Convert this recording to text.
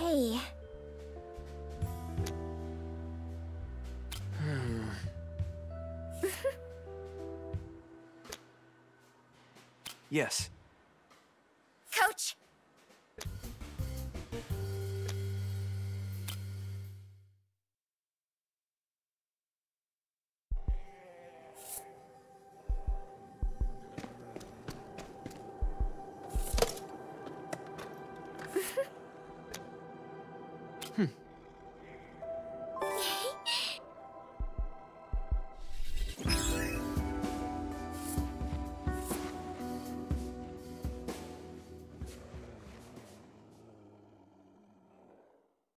Okay. Yes. Hmm.